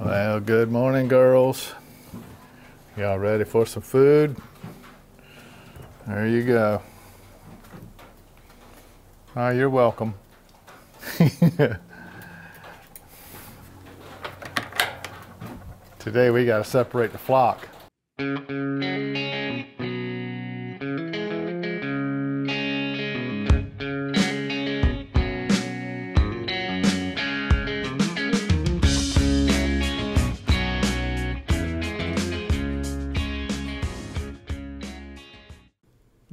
Well, good morning, girls. Y'all ready for some food? There you go. Oh, you're welcome. Today we got to separate the flock.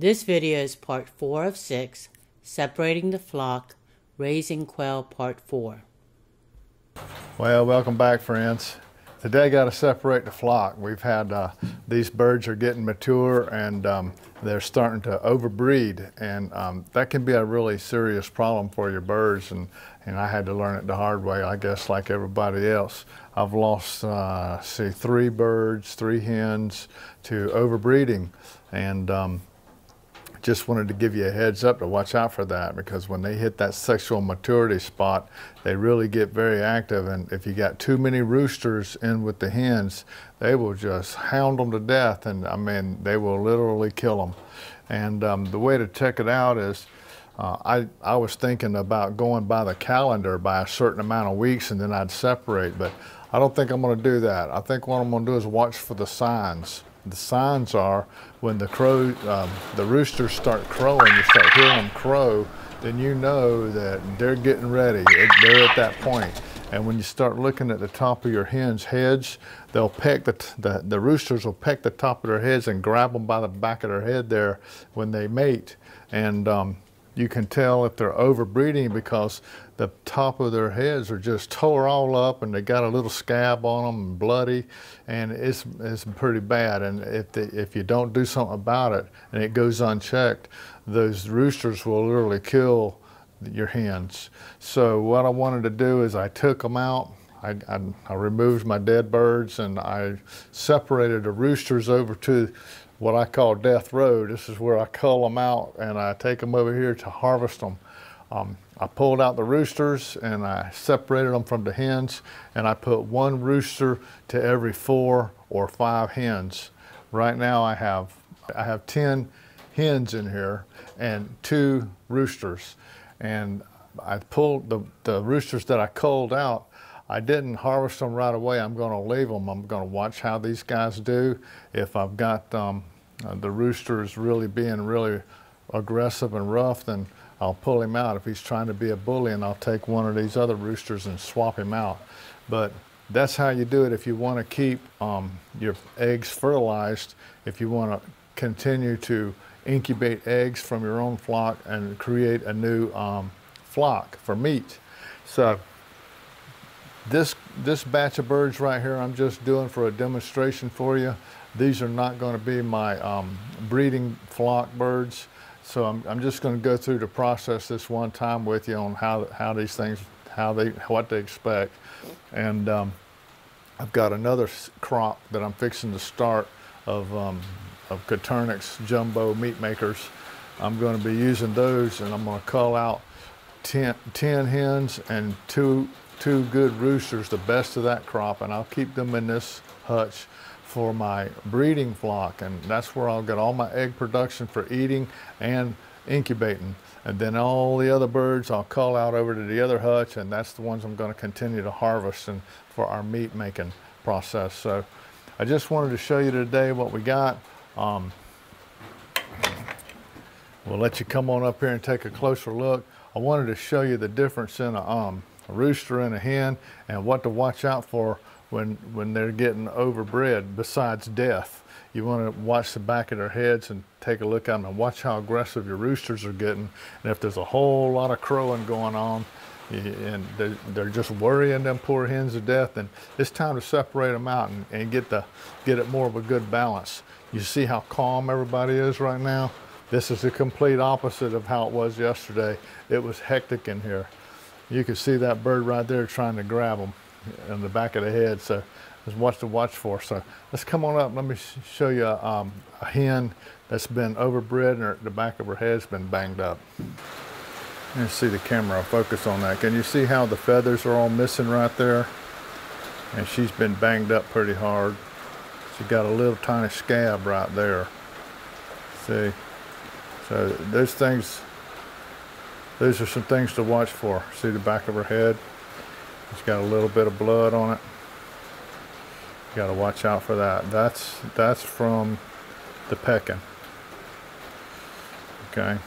This video is part 4 of 6, Separating the Flock, Raising Quail Part 4. Well, welcome back, friends. Today, got to separate the flock. We've had uh, these birds are getting mature and um, they're starting to overbreed, and um, that can be a really serious problem for your birds. And, and I had to learn it the hard way, I guess, like everybody else. I've lost, uh, see, three birds, three hens to overbreeding, and um, just wanted to give you a heads up to watch out for that because when they hit that sexual maturity spot, they really get very active. And if you got too many roosters in with the hens, they will just hound them to death. And I mean, they will literally kill them. And um, the way to check it out is uh, I, I was thinking about going by the calendar by a certain amount of weeks and then I'd separate, but I don't think I'm going to do that. I think what I'm going to do is watch for the signs the signs are when the crow, um, the roosters start crowing, you start hearing them crow, then you know that they're getting ready. They're at that point. And when you start looking at the top of your hens' heads, they'll peck the, the, the roosters will peck the top of their heads and grab them by the back of their head there when they mate. And um, you can tell if they're overbreeding because the top of their heads are just tore all up and they got a little scab on them and bloody and it's, it's pretty bad. And if, they, if you don't do something about it and it goes unchecked those roosters will literally kill your hens. So what I wanted to do is I took them out. I, I, I removed my dead birds and I separated the roosters over to what I call death row. This is where I cull them out and I take them over here to harvest them. Um, I pulled out the roosters and I separated them from the hens and I put one rooster to every four or five hens. Right now I have, I have 10 hens in here and two roosters. And I pulled the, the roosters that I culled out I didn't harvest them right away. I'm going to leave them. I'm going to watch how these guys do. If I've got um, uh, the rooster is really being really aggressive and rough, then I'll pull him out. If he's trying to be a bully, and I'll take one of these other roosters and swap him out. But that's how you do it if you want to keep um, your eggs fertilized, if you want to continue to incubate eggs from your own flock and create a new um, flock for meat. So this, this batch of birds right here, I'm just doing for a demonstration for you. These are not going to be my um, breeding flock birds. So I'm, I'm just going to go through the process this one time with you on how, how these things, how they, what they expect. And um, I've got another crop that I'm fixing to start of, um, of Coturnix jumbo meat makers. I'm going to be using those and I'm going to call out 10, 10 hens and two, two good roosters, the best of that crop, and I'll keep them in this hutch for my breeding flock and that's where I'll get all my egg production for eating and incubating. And then all the other birds I'll call out over to the other hutch and that's the ones I'm going to continue to harvest and for our meat making process. So I just wanted to show you today what we got. Um, we'll let you come on up here and take a closer look. I wanted to show you the difference in a, um, a rooster and a hen and what to watch out for when, when they're getting overbred besides death. You want to watch the back of their heads and take a look at them and watch how aggressive your roosters are getting. And if there's a whole lot of crowing going on and they're, just worrying them poor hens to death, then it's time to separate them out and, and get, the, get it more of a good balance. You see how calm everybody is right now? This is the complete opposite of how it was yesterday. It was hectic in here. You can see that bird right there trying to grab them in the back of the head. So there's what to watch for. So let's come on up. Let me show you um, a hen that's been overbred and her, the back of her head's been banged up. You see the camera focus on that. Can you see how the feathers are all missing right there? and she's been banged up pretty hard. She got a little tiny scab right there. See, so those things, those are some things to watch for. See the back of her head? It's got a little bit of blood on it. You got to watch out for that. That's that's from the pecking. Okay.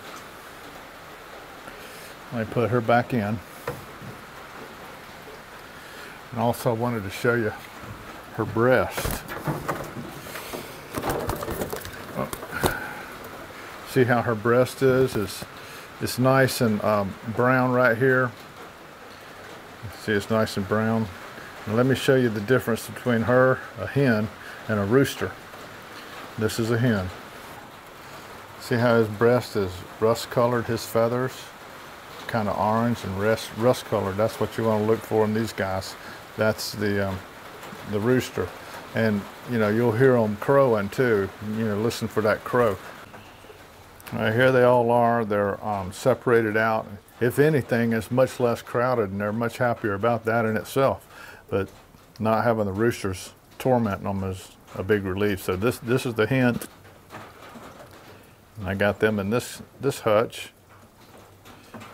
Me put her back in. And also wanted to show you her breast. See how her breast is? It's, it's nice and um, brown right here. See, it's nice and brown. And let me show you the difference between her, a hen, and a rooster. This is a hen. See how his breast is rust colored, his feathers? Kind of orange and rust, rust colored. That's what you want to look for in these guys. That's the um, the rooster. And you know, you'll hear them crowing too. You know, listen for that crow. Here they all are. They're um, separated out. If anything, it's much less crowded, and they're much happier about that in itself. But not having the roosters tormenting them is a big relief. So this this is the hen. I got them in this this hutch.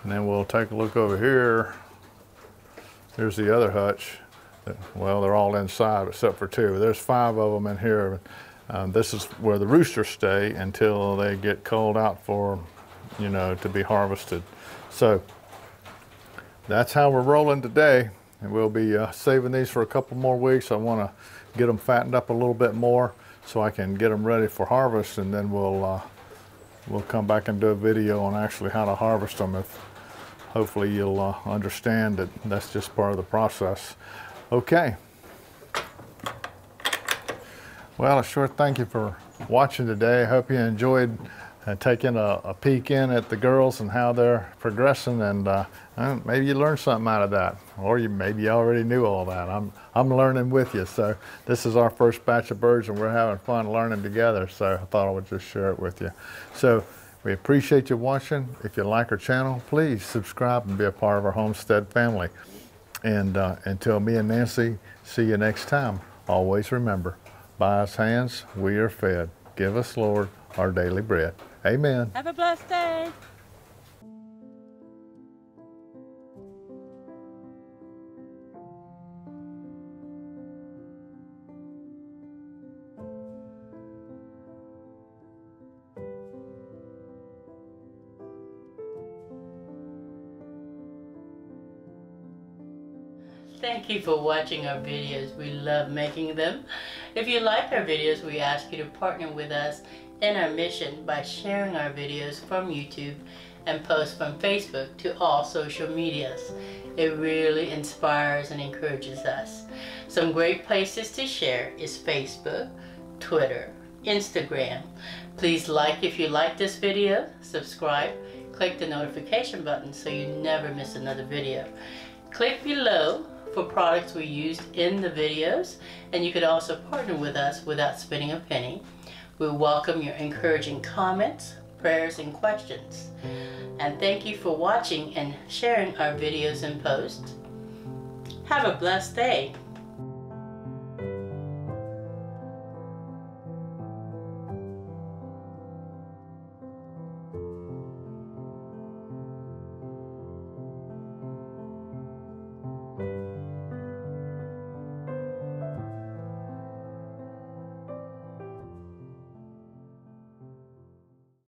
And then we'll take a look over here. Here's the other hutch. Well, they're all inside except for two. There's five of them in here. Um, this is where the roosters stay until they get culled out for, you know, to be harvested. So that's how we're rolling today. And we'll be uh, saving these for a couple more weeks. I want to get them fattened up a little bit more so I can get them ready for harvest. And then we'll, uh, we'll come back and do a video on actually how to harvest them. If hopefully you'll uh, understand that that's just part of the process. Okay. Well, a short thank you for watching today. I hope you enjoyed uh, taking a, a, peek in at the girls and how they're progressing and uh, maybe you learned something out of that or you maybe you already knew all that. I'm, I'm learning with you. So this is our first batch of birds and we're having fun learning together. So I thought I would just share it with you. So we appreciate you watching. If you like our channel, please subscribe and be a part of our homestead family. And uh, until me and Nancy see you next time, always remember, by his hands we are fed. Give us, Lord, our daily bread. Amen. Have a blessed day. Thank you for watching our videos. We love making them. If you like our videos, we ask you to partner with us in our mission by sharing our videos from YouTube and posts from Facebook to all social medias. It really inspires and encourages us. Some great places to share is Facebook, Twitter, Instagram. Please like if you like this video, subscribe, click the notification button so you never miss another video. Click below for products we used in the videos and you could also partner with us without spending a penny. We welcome your encouraging comments, prayers, and questions. And thank you for watching and sharing our videos and posts. Have a blessed day.